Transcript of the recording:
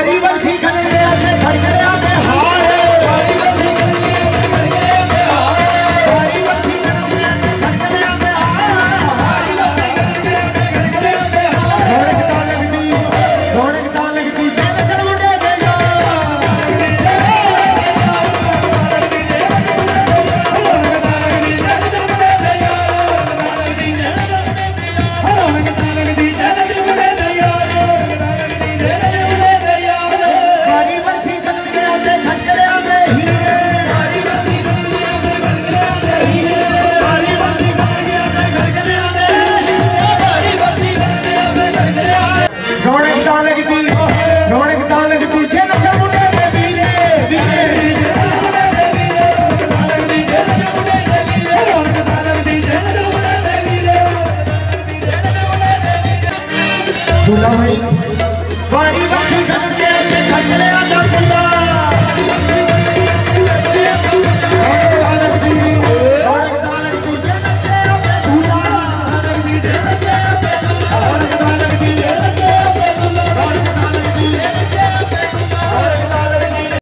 परिवर्तित দুলা ভাই পরিবার